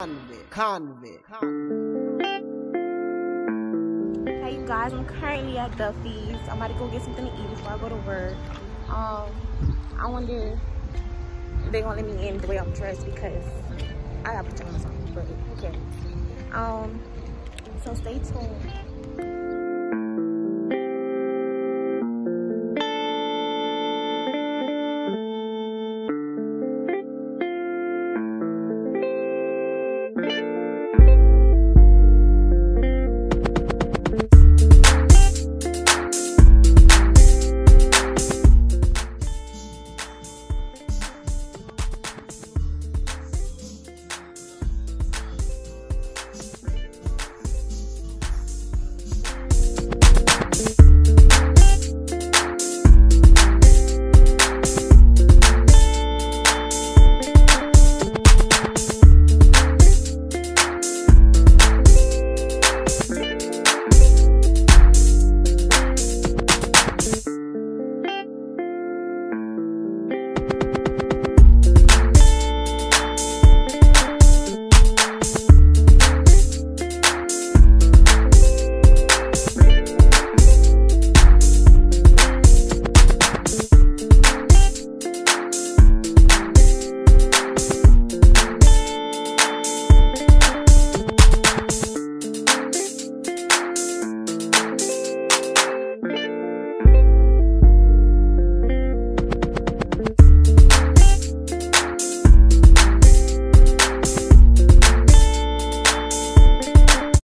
Convict, convict. Hey you guys, I'm currently at Duffy's. I'm about to go get something to eat before I go to work. Um, I wonder if they gonna let me in the way I'm dressed because I got pajamas on, but okay. Um, so stay tuned.